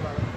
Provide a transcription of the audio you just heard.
about it.